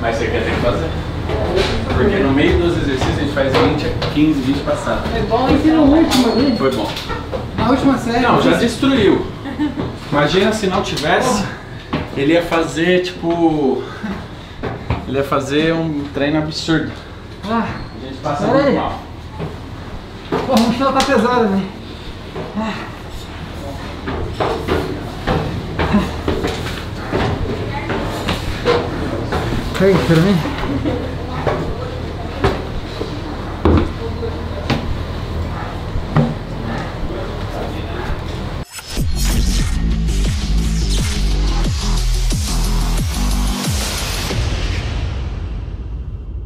Mas você quer ter que fazer. Porque no meio dos exercícios a gente faz 20 a 15 vídeos passados. É bom que no último ali, Foi bom. na última série. Não, já destruiu. Imagina se não tivesse, ele ia fazer tipo. Ele ia fazer um treino absurdo. Ah, A gente passa aí. muito mal. pô, a mochila tá pesada, velho. Pega aqui pra mim.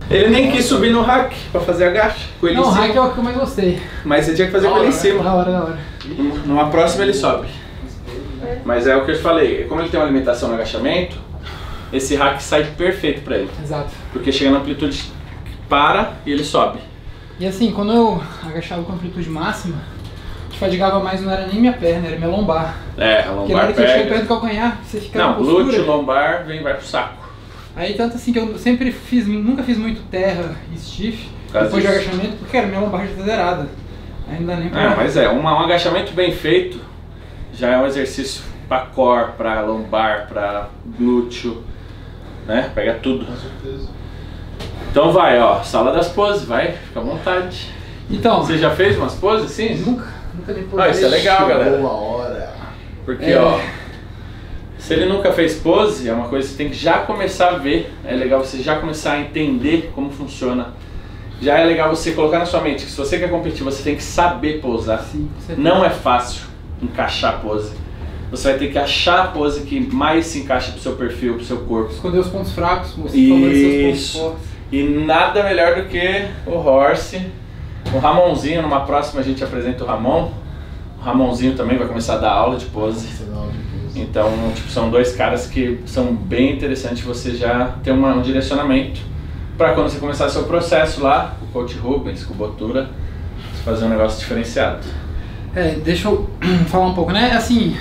Ele nem quis subir no hack pra fazer agacha com ele Não, o hack é o que eu mais gostei. Mas você tinha que fazer com ele em cima. Da hora, da hora. Numa próxima ele sobe. Mas é o que eu te falei, como ele tem uma limitação no agachamento, esse hack sai perfeito pra ele. Exato. Porque chega na amplitude que para e ele sobe. E assim, quando eu agachava com amplitude máxima, que fadigava mais não era nem minha perna, era minha lombar. É, a Porque na lombar hora que eu chego perto do calcanhar, você fica Não, glúteo, lombar, vem, vai pro saco. Aí tanto assim que eu sempre fiz, nunca fiz muito terra e stiff, depois de agachamento, porque cara, minha lombar já tá zerada. Dá nem pra. Ah, mas é, uma- um agachamento bem feito já é um exercício pra core, pra lombar, pra glúteo, né? Pega tudo. Com certeza. Então vai, ó, sala das poses, vai, fica à vontade. Então, Você já fez umas poses assim? nunca, nunca depois. Ah, isso é legal, galera. Boa hora. Porque, É. ó, se ele nunca fez pose, é uma coisa que você tem que já começar a ver. É legal você já começar a entender como funciona. Já é legal você colocar na sua mente que se você quer competir, você tem que saber posar. Sim. Não é fácil encaixar a pose. Você vai ter que achar a pose que mais se encaixa pro seu perfil, pro seu corpo. Esconder os pontos fracos, mostrar favorecer os pontos Isso. fortes. E nada melhor do que o Horse. O Ramonzinho, numa próxima a gente apresenta o Ramon. O Ramonzinho também vai começar a dar aula de pose. Então, tipo, são dois caras que são bem interessantes você já ter uma- um direcionamento para quando você começar seu processo lá, o Coach Rubens, com o Botura, você fazer um negócio diferenciado. É, deixa eu falar um pouco, né? Assim,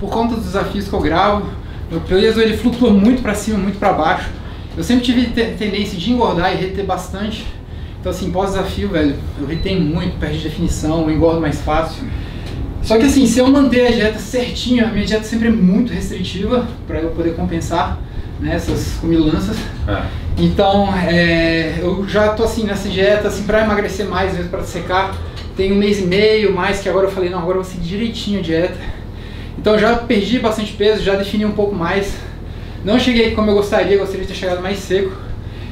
por conta dos desafios que eu gravo, meu peso ele flutua muito pra cima, muito pra baixo. Eu sempre tive te- tendência de engordar e reter bastante. Então, assim, pós-desafio, velho, eu retenho muito, perde definição, eu engordo mais fácil. Só que, assim, se eu manter a dieta certinho, a minha dieta sempre é muito restritiva pra eu poder compensar né, essas comilanças. Então, é, eu já tô assim nessa dieta, assim, pra emagrecer mais, mesmo pra secar. Tem um mês e meio mais que agora eu falei, não, agora eu vou seguir direitinho a dieta. Então já perdi bastante peso, já defini um pouco mais. Não cheguei como eu gostaria, gostaria de ter chegado mais seco.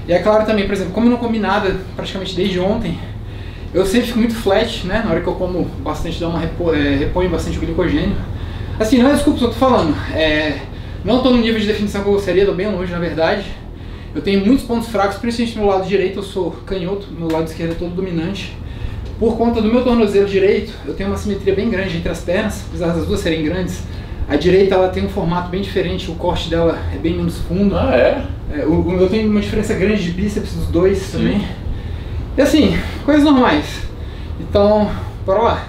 E é claro também, por exemplo, como eu não comi nada praticamente desde ontem, eu sempre fico muito flat, né? Na hora que eu como bastante, dá uma repo, é, reponho bastante o glicogênio. Assim, não é desculpa, só tô falando. É, não tô no nível de definição que eu gostaria, tô bem longe na verdade. Eu tenho muitos pontos fracos, principalmente no lado direito, eu sou canhoto, meu lado esquerdo é todo dominante. Por conta do meu tornozelo direito, eu tenho uma simetria bem grande entre as pernas, apesar das duas serem grandes. A direita ela tem um formato bem diferente, o corte dela é bem menos fundo. Ah, é? É, o, o- eu tenho uma diferença grande de bíceps dos dois também. E assim, coisas normais. Então, bora lá.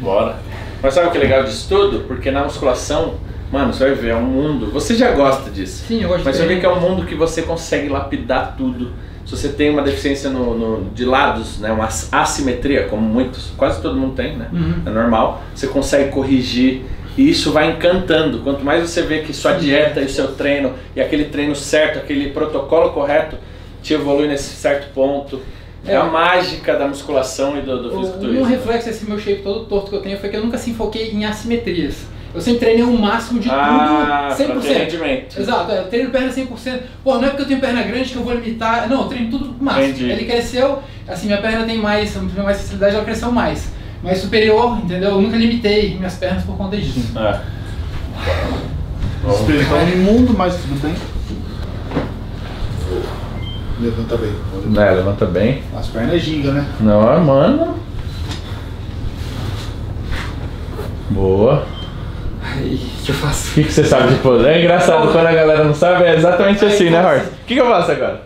Bora. Mas sabe o que é legal disso tudo? Porque na musculação, mano, você vai ver, é um mundo. Você já gosta disso. Sim, eu gosto Mas você vê que é um mundo que você consegue lapidar tudo. Se você tem uma deficiência no, no- de lados, né, uma as- assimetria, como muitos, quase todo mundo tem, né? Uhum. É normal. Você consegue corrigir e isso vai encantando. Quanto mais você vê que sua dieta e o seu treino e aquele treino certo, aquele protocolo correto te evolui nesse certo ponto. É, É. a mágica da musculação e do, do O- fisiculturismo. Um reflexo desse meu shape todo torto que eu tenho foi que eu nunca se enfoquei em assimetrias. Eu sempre treinei o máximo de ah, tudo, pra 100%. ter rendimento. Exato, é, eu treino perna 100%. Pô, não é porque eu tenho perna grande que eu vou limitar. Não, eu treino tudo máximo. Entendi. Ele cresceu, assim, minha perna tem mais, tem mais facilidade, ela cresceu mais. Mais superior, entendeu? Eu nunca limitei minhas pernas por conta disso. É. Experimentar no imundo, mas tudo bem. Levanta bem. É, levanta bem. As pernas giga, né? Não, mano. Boa. Que eu faço? O que, que você sabe de pose? É engraçado, quando a galera não sabe, é exatamente assim, né, Horse? O que, que eu faço agora?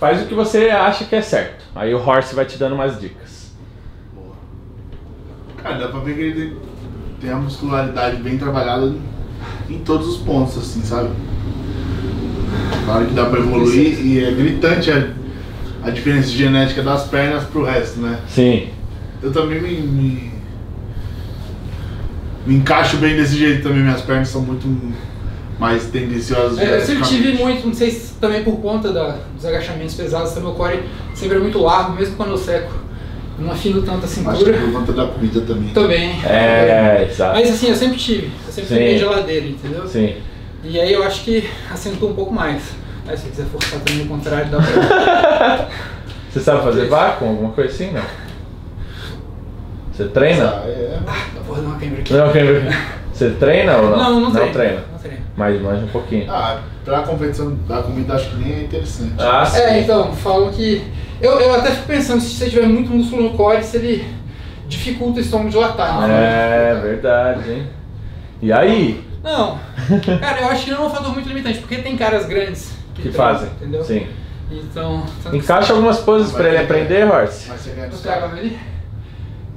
Faz o que você acha que é certo. Aí o Horse vai te dando umas dicas. Boa. Cara, dá pra ver que ele tem, a muscularidade bem trabalhada em todos os pontos, assim, sabe? Claro que dá pra evoluir e é gritante a, a diferença genética das pernas pro resto, né? Sim. Eu também me, me, me encaixo bem desse jeito também, minhas pernas são muito mais tendenciosas É, eu sempre tive muito, não sei se também por conta da- dos agachamentos pesados, também meu core sempre é muito largo, mesmo quando eu seco. Eu não afino tanto a Acho que cintura. por conta da comida também. Também. É, exato. Mas assim, eu sempre tive. Eu sempre Sim. fui geladeira, entendeu? Sim. E aí eu acho que acentua um pouco mais. Aí se você quiser forçar também o contrário, dá pra. Você sabe fazer vácuo, alguma coisa assim, não? Você treina? Ah, é. Dá pra fazer uma câmera aqui. Não, quem- você treina ou não? Não, não treino. treina. Não treino. Mas manja um pouquinho. Ah, pra competição da comida acho que nem é interessante. Ah, sim. É, então, falam que. Eu, eu até fico pensando, se você tiver muito músculo no core, se ele dificulta o estômago dilatar. né? É verdade, hein? E aí? Não. Cara, eu acho que não é um fator muito limitante, porque tem caras grandes que, Que treinam, fazem? Entendeu? Sim. Então. Encaixa algumas poses pra ele aprender, Horse. Mas você ganha dos caras. ali.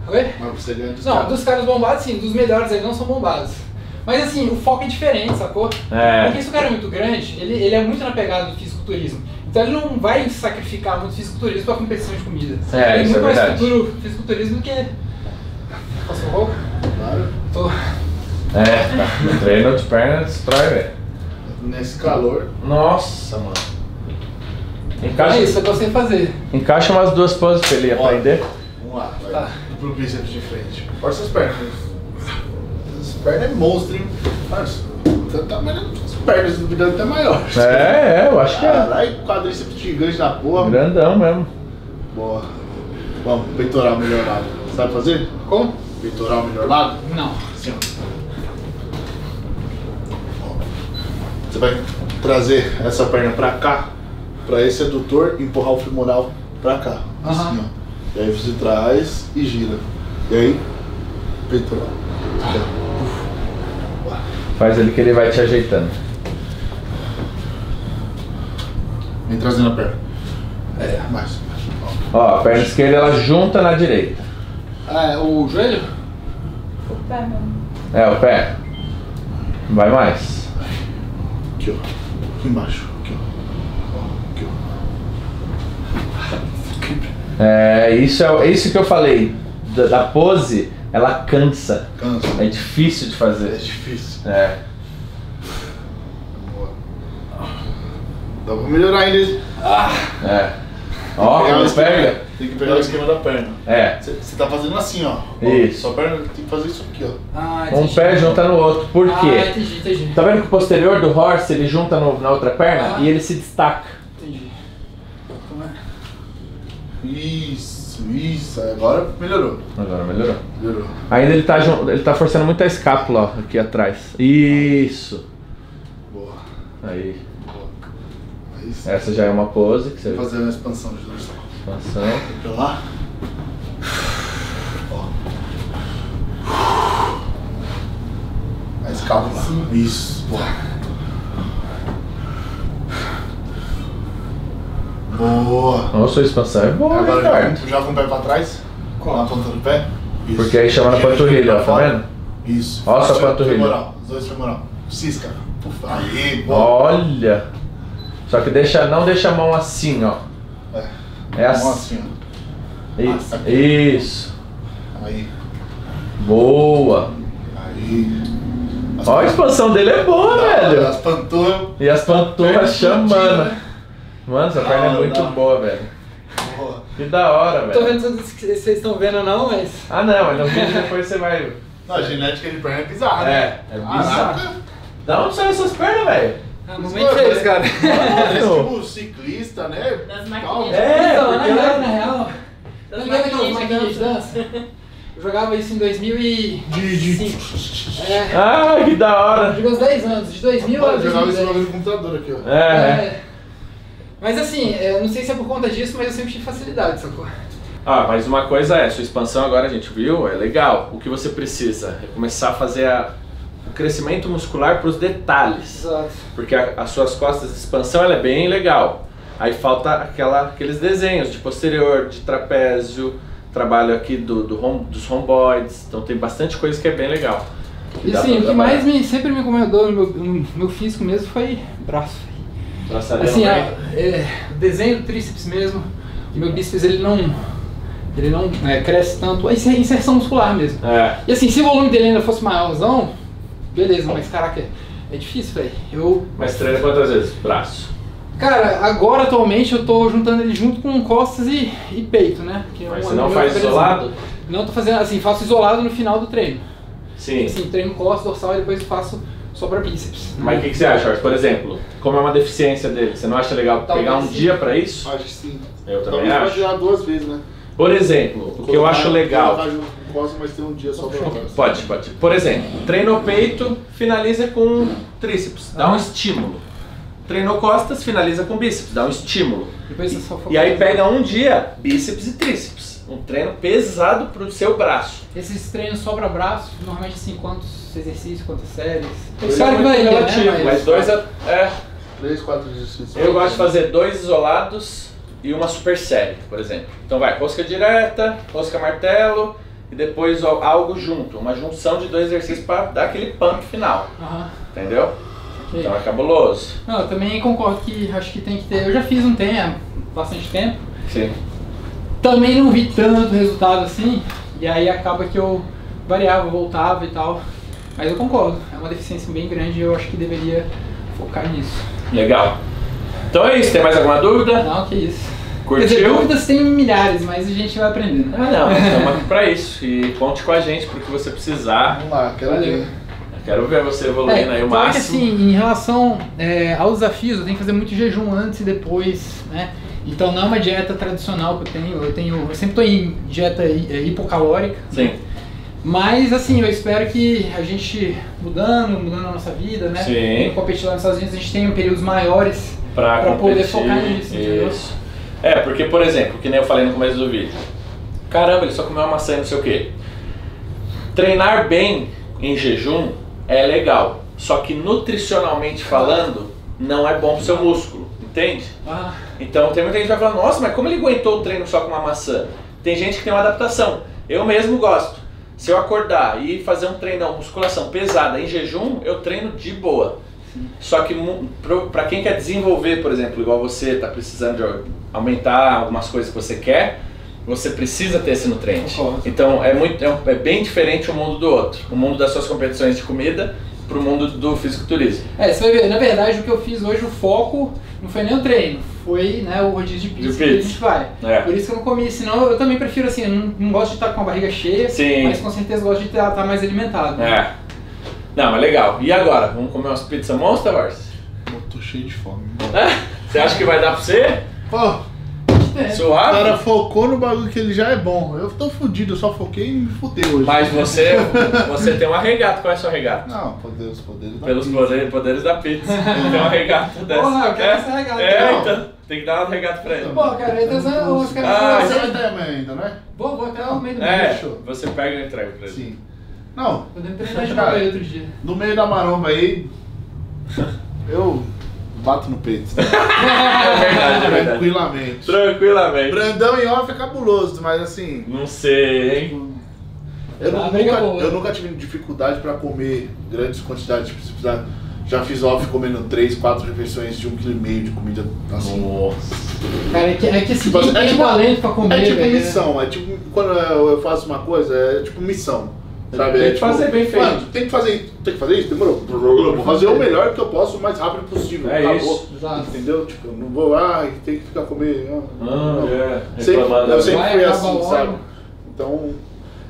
Oi? Mas você ganha dos Não, caras. dos caras bombados sim, dos melhores aí não são bombados. Mas assim, o foco é diferente, sacou? É. Porque se o cara é muito grande, ele, ele é muito na pegada do fisiculturismo. Então ele não vai sacrificar muito fisiculturismo pra competição de comida. É, ele isso muito é mais verdade. futuro fisiculturismo do que. Posso um pouco? Claro. Tô. É, tá. No treino de perna destrói, velho. Nesse calor. Nossa, mano. É Encaixa, isso, eu gostei de fazer. encaixa umas duas poses pra ele aprender. Vamos lá, vai. Tá. Pro bíceps de frente. Força as pernas. As pernas é monstro, hein? Nossa, tá vendo as pernas duvidando até maior. É, é, eu acho que é. Caralho, quadríceps gigante da porra. Grandão mesmo. Boa. Vamos, peitoral melhor lado. Sabe fazer? Como? Peitoral melhor lado? Não. Assim. Você vai trazer essa perna pra cá, pra esse adutor e empurrar o femoral pra cá. Assim, ó. E aí você traz e gira. E aí, peitoral. Faz ele que ele vai te ajeitando. Vem trazendo a perna. É, mais. Ó. A perna esquerda ela junta na direita. Ah, é o joelho? É, o pé. Vai mais. Aqui, ó. Aqui embaixo. Aqui, ó. Ó, aqui, ó. É, isso é isso que eu falei. Da, da pose, ela cansa. Cansa. É difícil de É fazer. difícil. É. Boa. Dá pra melhorar ainda. É. Ó, como pega. Tem que pegar o esquema da perna. É. Você tá fazendo assim, ó. Ó, Isso. Sua perna tem que fazer isso aqui, ó. Ah, Um pé junta no outro. Por Ah, quê? entendi, entendi. Tá vendo que o posterior do horse ele junta no- na outra perna Ah. e ele se destaca. Entendi. Então é- Isso, isso. Agora melhorou. Agora melhorou. Melhorou. Ainda ele tá, ele tá forçando muito a escápula, ó, aqui atrás. Isso. Boa. Aí. Boa. Aí. Essa já é uma pose que você Vou fazer uma expansão de dorsal. Expansão. Pra lá. Ó. A escápula. Isso. Boa. Boa. Nossa, sua expansão é boa, Agora Ricardo. já, já com o pé pra trás. Qual? Na ponta do pé. Isso. Porque aí chama na Gira panturrilha, pra ó, tá fora. vendo? Isso. Ó a sua Faz o panturrilha. Femoral. Os dois femoral. Cisca. Puf. Aí, boa. Olha. Só que deixa, não deixa a mão assim, ó. É. É assim. assim, Isso. Isso. Aí. Boa. Aí. As Ó, a expansão dele é boa, velho. As panturras. E as panturras chamando. Mano, essa perna é muito boa, velho. Boa. Que da hora, Tô velho. vendo se vocês estão vendo ou não, mas. Ah, não, mas no vídeo depois você vai. Não, a genética de perna é bizarra, É, né? é Caraca. bizarro. Da onde saem essas pernas, velho? Ah, Os mamãe fez, cara. Parece Mano. tipo ciclista, né? Das Calma. maquininhas. É, então, na porque real, ela- na real. Das Tá maquininhas de de dança. Eu jogava isso em 2005. De, de... É. Ah, que da hora. Joguei uns 10 anos, de 2000 a Olha, jogava esse 2010. bagulho no computador aqui, ó. É, é. Mas assim, eu não sei se é por conta disso, mas eu sempre tive facilidade, sacou? Ah, mas uma coisa é, sua expansão agora a gente viu, é legal. O que você precisa é começar a fazer a- o crescimento muscular para os detalhes. Exato. Porque a- as suas costas de expansão ela é bem legal. Aí falta aquela, aqueles desenhos de posterior, de trapézio, trabalho aqui do, do dos romboides. Então tem bastante coisa que é bem legal. E assim, pra o que mais me, sempre me incomodou no meu, no meu físico mesmo foi braço. Assim, não a, vem? é, o desenho do tríceps mesmo, o meu bíceps ele não, ele não é, cresce tanto, é inser- inserção muscular mesmo. É. E assim, se o volume dele ainda fosse maiorzão, beleza, mas caraca, é, é difícil, velho. Eu, Mas treina quantas vezes? Braço. cara, agora atualmente eu tô juntando ele junto com costas e, e peito, né? Que é Mas um- você não faz isolado? Não tô fazendo assim, faço isolado no final do treino. Sim. Assim, treino costas, dorsal e depois faço só pra bíceps. Mas o que, que você acha? Por exemplo, como é uma deficiência dele, você não acha legal Talvez pegar um sim. dia pra isso? Acho que sim. Eu também Talvez acho. pode jogar duas vezes, né? Por exemplo, o que eu acho legal. Um. Pode, pode. Por exemplo, treinou peito, finaliza com tríceps, dá um estímulo. Treinou costas, finaliza com bíceps, dá um estímulo. Depois você só E aí pega um dia bíceps e tríceps. Um treino pesado pro seu braço. Esses treinos só pra braço, normalmente assim, quantos exercícios, quantas séries? Isso Claro é que muito varia, né, relativo, mas- mas dois é, é. Três, quatro exercícios. Eu gosto de fazer dois isolados e uma super série, por exemplo. Então vai, rosca direta, rosca martelo e depois algo junto, uma junção de dois exercícios para dar aquele pump final, Aham. entendeu? ok. Então é cabuloso. Não, eu também concordo que acho que tem que ter. Eu já fiz um tempo, bastante tempo. Sim. Também não vi tanto resultado assim. E aí acaba que eu variava, voltava e tal. Mas eu concordo, é uma deficiência bem grande e eu acho que deveria focar nisso. Legal. Então é isso, tem mais alguma dúvida? Não, que isso. Curtiu? Quer dizer, dúvidas tem milhares, mas a gente vai aprendendo. Ah não, estamos aqui pra isso. E conte com a gente pro que você precisar. Vamos lá, quero Valeu. ver. Eu quero ver você evoluindo aí o claro que máximo. assim, em relação é, aos desafios, eu tenho que fazer muito jejum antes e depois, né? Então não é uma dieta tradicional que eu tenho. Eu tenho, eu sempre estou em dieta é, hipocalórica. Sim. Mas assim, eu espero que a gente mudando, mudando a nossa vida, né? Sim. Competir lá nos Estados Unidos, a gente tenha períodos maiores. Pra poder focar nisso, entendeu? Isso. É, porque, por exemplo, que nem eu falei no começo do vídeo. Caramba, ele só comeu uma maçã e não sei o quê. Treinar bem em jejum é legal. Só que nutricionalmente falando, não é bom pro seu músculo. Entende? Ah, Então tem muita gente que vai falar, nossa, mas como ele aguentou o treino só com uma maçã? Tem gente que tem uma adaptação. Eu mesmo gosto. Se eu acordar e fazer um treinão, musculação pesada em jejum, eu treino de boa. Só que pra quem quer desenvolver, por exemplo, igual você está precisando de aumentar algumas coisas que você quer, você precisa ter esse nutriente. Então é muito é, é bem diferente um mundo do outro. O mundo das suas competições de comida pro mundo do fisiculturismo. é, você vai ver, na verdade o que eu fiz hoje, o foco não foi nem o treino, foi né, o rodízio de pizza De que a gente vai. É. Por isso que eu não comi, senão eu também prefiro assim, eu não, não gosto de estar com a barriga cheia, Sim. mas com certeza gosto de estar, estar mais alimentado. né? É. Não, mas legal. E agora? Vamos comer umas pizzas monstras, Vars? Pô, tô cheio de fome. Você acha que vai dar pra você? Pô, É. o Suave? cara focou no bagulho que ele já é bom. Eu tô fudido, eu só foquei em me fuder hoje. Mas você, você tem uma regata. Qual é a sua regata? Não, poderes, poderes. da Pelos pizza. poderes, poderes da pizza. tem uma regata dessa. Porra, eu quero é, essa regata. É, Não. então. Tem que dar uma regata pra ele. Pô, cara, então os caras Ah, Você vai ter ainda, né? vou, vou até o meio do É, você pega e entrega pra ele. Sim. Não, Podemos treinar de novo aí outro dia. no meio da maromba aí, eu bato no peito. É verdade, é verdade. Tranquilamente. Tranquilamente. Brandão em off é cabuloso, mas assim, Não sei, hein? eu, Ah, nunca, eu nunca tive dificuldade pra comer grandes quantidades. Tipo, se precisar, já fiz off comendo 3, 4 refeições de 1,5 kg de comida assim. Nossa. Cara, é que, é que esse Tipo, quem é tem tipo- talento pra comer, É tipo velho, missão, é tipo quando eu faço uma coisa, é tipo missão. Sabe? Tem é que tipo, fazer bem feito. Mano, tem que fazer, tem que fazer isso, demorou. Vou fazer o melhor que eu posso o mais rápido possível. É acabou. isso. Exato. Entendeu? Tipo, não vou, ah, tem que ficar comer. ah, não. é. Sempre, eu sempre fui assim, logo. sabe? Então,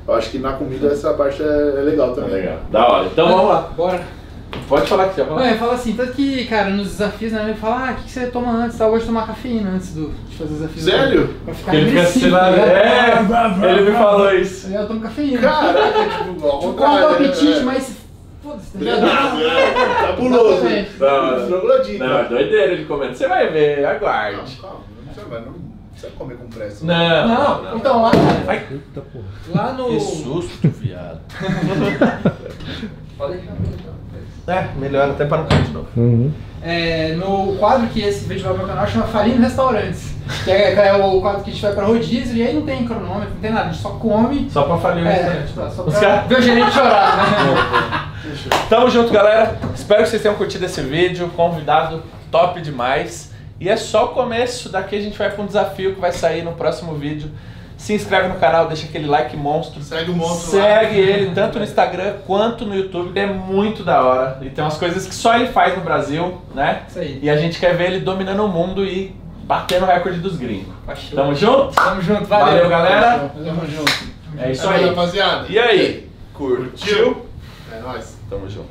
eu acho que na comida essa parte é, é legal também. legal. Da hora. Então vamos lá. Bora. Pode falar que você vai falar. Ué, fala assim, tanto que, cara, nos desafios, né, ele fala, ah, o que que você toma antes? Tá, eu gosto de tomar cafeína antes do, de fazer os desafios. Sério? Pra ficar Ele fica assinado. tá ligado? É, ele me falou isso. Eu tomo cafeína. Caraca, tipo, ao Tipo, como o contrário, apetite, né? mas foda-se, tá é. Da hora. Troglodita. Não, é doideira ele comendo. Você vai ver, Não, aguarde. calma, você vai, não precisa comer com pressa. Não, Não, então lá, cara, Ai, lá no... que susto, viado. Pode deixar, pode deixar. É, melhor até para não cair de novo. É, no quadro que esse vídeo vai pro meu canal chama Farinha Restaurantes. Que é, que é o quadro que a gente vai pra rodízio e aí não tem cronômetro, não tem nada, a gente só come. Só pra falir o É, restaurante. tá, só Os pra caras- ver o gerente chorar, né? Tamo junto, galera. Espero que vocês tenham curtido esse vídeo. Convidado top demais. E é só o começo, daqui a gente vai para um desafio que vai sair no próximo vídeo. Se inscreve no canal, deixa aquele like monstro. Segue o monstro lá. Segue ele tanto no Instagram quanto no YouTube. Ele é muito da hora. E tem umas coisas que só ele faz no Brasil, né? Isso aí. E a gente quer ver ele dominando o mundo e batendo o recorde dos gringos. Fachou. Tamo junto? Tamo junto, valeu. Valeu, galera. Tamo junto. É isso Aí, aí. rapaziada. E aí? Curtiu? É nóis. Tamo junto.